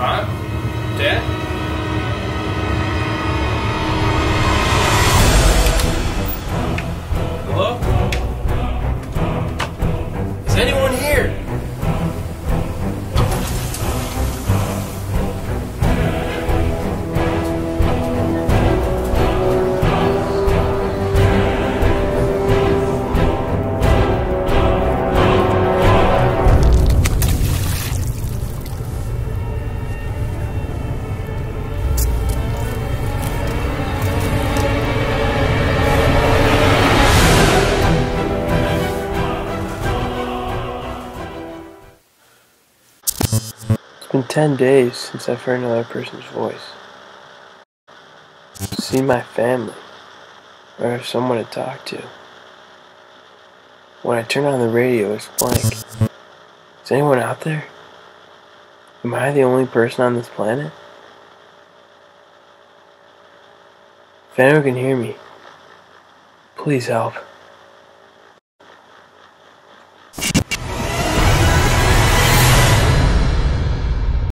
right? There. Hello? Is anyone ten days since I've heard another person's voice. Seen my family, or have someone to talk to. When I turn on the radio, it's blank. Is anyone out there? Am I the only person on this planet? If anyone can hear me, please help.